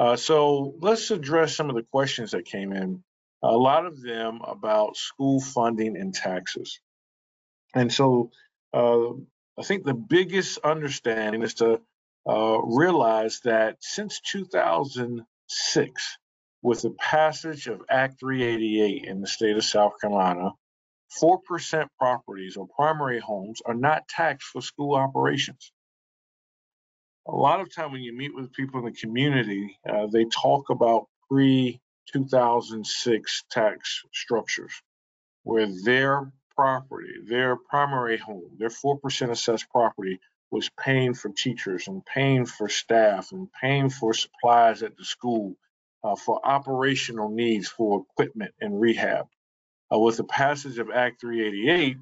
Uh, so let's address some of the questions that came in. A lot of them about school funding and taxes. And so uh, I think the biggest understanding is to uh, realize that since 2006, with the passage of Act 388 in the state of South Carolina, 4% properties or primary homes are not taxed for school operations. A lot of time when you meet with people in the community, uh, they talk about pre 2006 tax structures where their property, their primary home, their 4% assessed property was paying for teachers and paying for staff and paying for supplies at the school uh, for operational needs for equipment and rehab. Uh, with the passage of Act 388,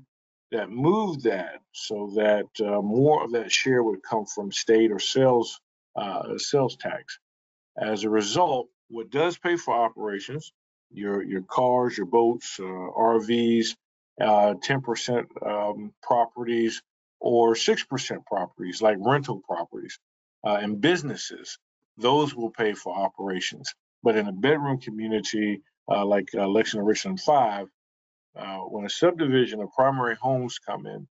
that moved that so that uh, more of that share would come from state or sales uh, sales tax. As a result, what does pay for operations, your your cars, your boats, uh, RVs, 10% uh, um, properties, or 6% properties like rental properties uh, and businesses, those will pay for operations. But in a bedroom community uh, like uh, Lexington Richland 5, uh, when a subdivision of primary homes come in,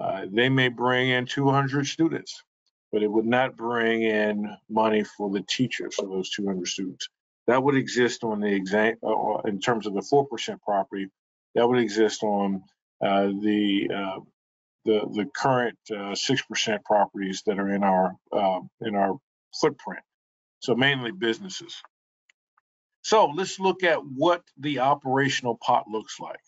uh, they may bring in 200 students, but it would not bring in money for the teachers for those 200 students. That would exist on the exam uh, in terms of the 4% property. That would exist on the the the current uh, six percent properties that are in our uh, in our footprint. So mainly businesses. So let's look at what the operational pot looks like.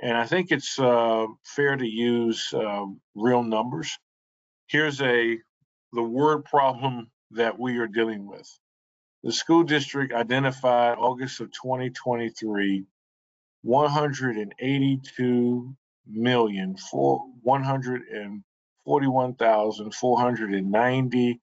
And I think it's uh, fair to use um, real numbers. Here's a the word problem that we are dealing with. The school district identified August of 2023 182 million four one hundred and forty-one thousand four hundred and ninety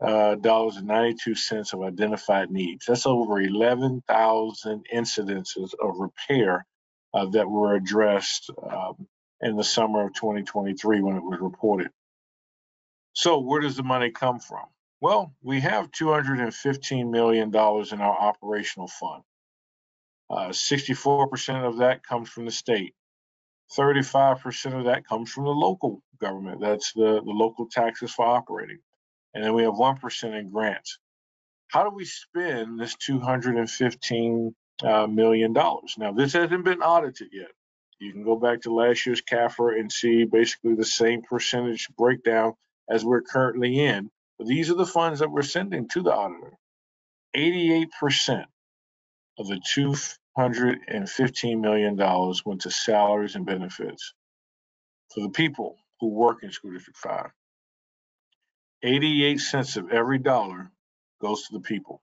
uh, dollars and ninety-two cents of identified needs. That's over eleven thousand incidences of repair uh, that were addressed um, in the summer of 2023 when it was reported. So where does the money come from? Well, we have $215 million in our operational fund. 64% uh, of that comes from the state. 35% of that comes from the local government. That's the, the local taxes for operating. And then we have 1% in grants. How do we spend this $215 uh, Uh, million dollars? Now, this hasn't been audited yet. You can go back to last year's CAFR and see basically the same percentage breakdown as we're currently in. But these are the funds that we're sending to the auditor. 88% of the two $115 million went to salaries and benefits for the people who work in School District 5. 88 cents of every dollar goes to the people.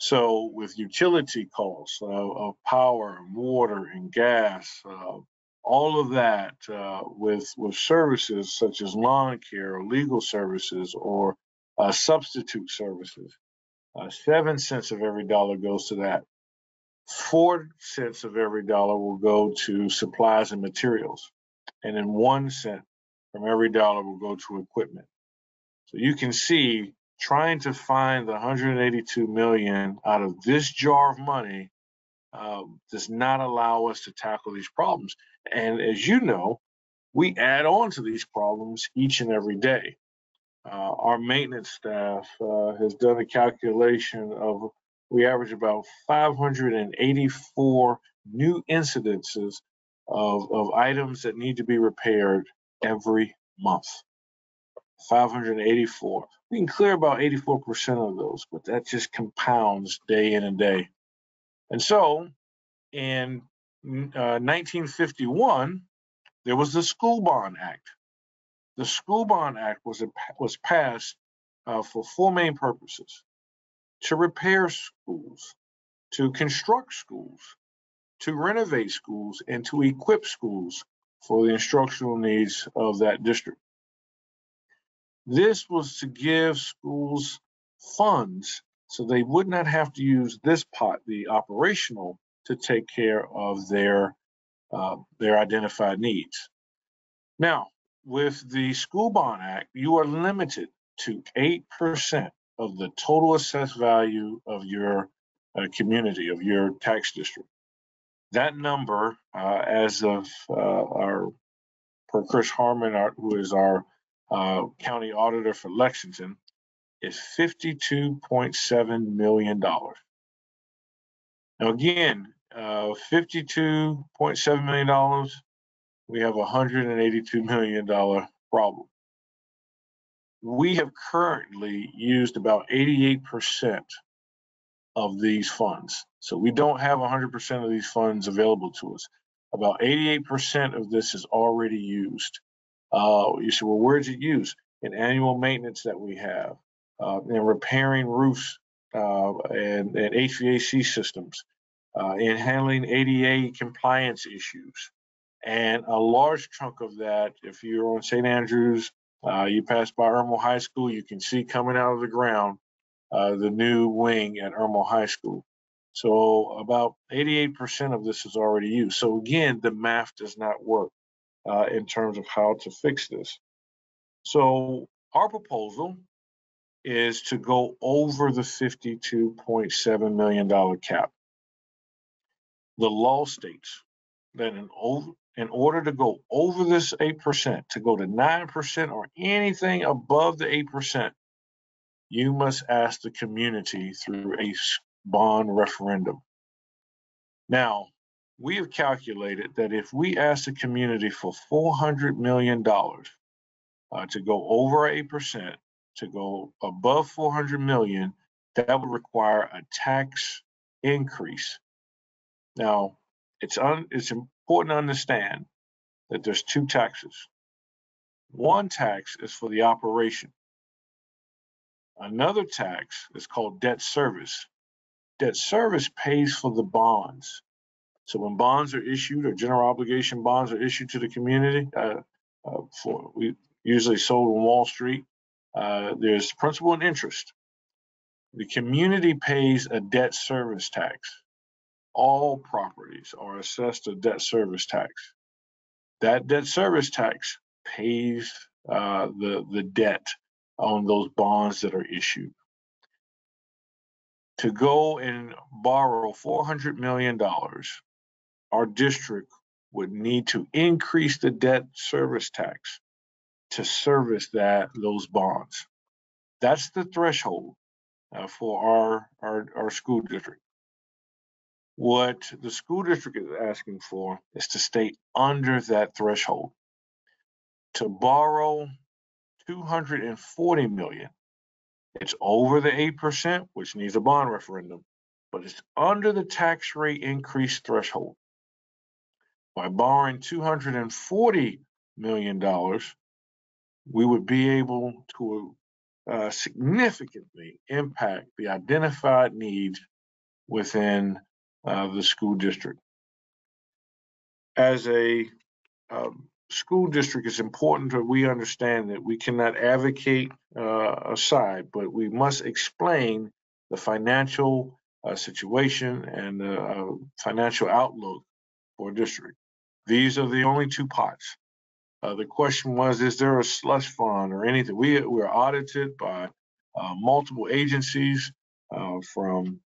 So, with utility costs uh, of power, and water, and gas, uh, all of that, uh, with with services such as lawn care or legal services or uh, substitute services, uh, seven cents of every dollar goes to that four cents of every dollar will go to supplies and materials, and then one cent from every dollar will go to equipment. So you can see trying to find the 182 million out of this jar of money uh, does not allow us to tackle these problems. And as you know, we add on to these problems each and every day. Uh, our maintenance staff uh, has done a calculation of we average about 584 new incidences of, of items that need to be repaired every month. 584. We can clear about 84% of those, but that just compounds day in and day. And so in uh, 1951, there was the School Bond Act. The School Bond Act was, a, was passed uh, for four main purposes to repair schools, to construct schools, to renovate schools, and to equip schools for the instructional needs of that district. This was to give schools funds so they would not have to use this pot, the operational, to take care of their uh, their identified needs. Now, with the School Bond Act, you are limited to 8% of the total assessed value of your uh, community, of your tax district. That number, uh, as of uh, our, per Chris Harmon, our, who is our uh, county auditor for Lexington, is $52.7 million. Now, again, uh, $52.7 million, we have a $182 million problem. We have currently used about 88% of these funds. So we don't have 100% of these funds available to us. About 88% of this is already used. Uh, you say, well, where's it used? In annual maintenance that we have, uh, in repairing roofs uh, and, and, HVAC systems, uh, in handling ADA compliance issues. And a large chunk of that, if you're on St. Andrews, uh, you pass by Irmo High School, you can see coming out of the ground uh, the new wing at Irmo High School. So about 88% of this is already used. So again, the math does not work uh, in terms of how to fix this. So our proposal is to go over the $52.7 million cap. The law states that in, over, in order to go over this 8%, to go to 9% or anything above the 8%, you must ask the community through a bond referendum. Now, we have calculated that if we ask the community for $400 million uh, to go over 8%, to go above 400 million, that would require a tax increase. Now, it's, un, it's important to understand that there's two taxes. One tax is for the operation. Another tax is called debt service. Debt service pays for the bonds. So when bonds are issued or general obligation bonds are issued to the community, uh, uh, for we usually sold on Wall Street, uh, there's principal and interest. The community pays a debt service tax. All properties are assessed a debt service tax. That debt service tax pays uh, the the debt on those bonds that are issued. To go and borrow $400 million, our district would need to increase the debt service tax to service that those bonds. That's the threshold uh, for our, our, our school district. What the school district is asking for is to stay under that threshold. To borrow 240 million. It's over the 8%, which needs a bond referendum, but it's under the tax rate increase threshold. By borrowing $240 million, we would be able to uh, significantly impact the identified needs within uh, the school district. As a um, school district, it's important that we understand that we cannot advocate uh, a side, but we must explain the financial uh, situation and the uh, financial outlook for a district. These are the only two pots. Uh, the question was, is there a slush fund or anything? We we're audited by uh, multiple agencies, uh, from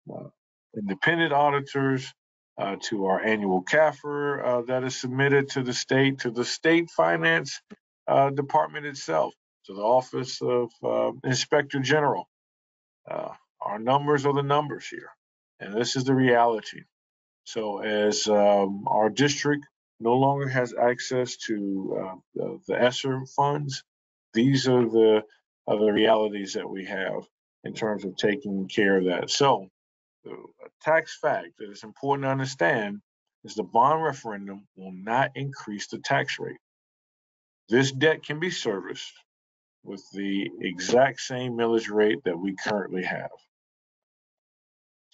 independent auditors uh, to our annual CAFR uh, that is submitted to the state, to the state finance uh, department itself, to the Office of uh, Inspector General. Uh, our numbers are the numbers here, and this is the reality. So, as um, our district no longer has access to uh, the, the ESSER funds, these are the, are the realities that we have in terms of taking care of that. So, the tax fact that it's important to understand is the bond referendum will not increase the tax rate. This debt can be serviced with the exact same millage rate that we currently have.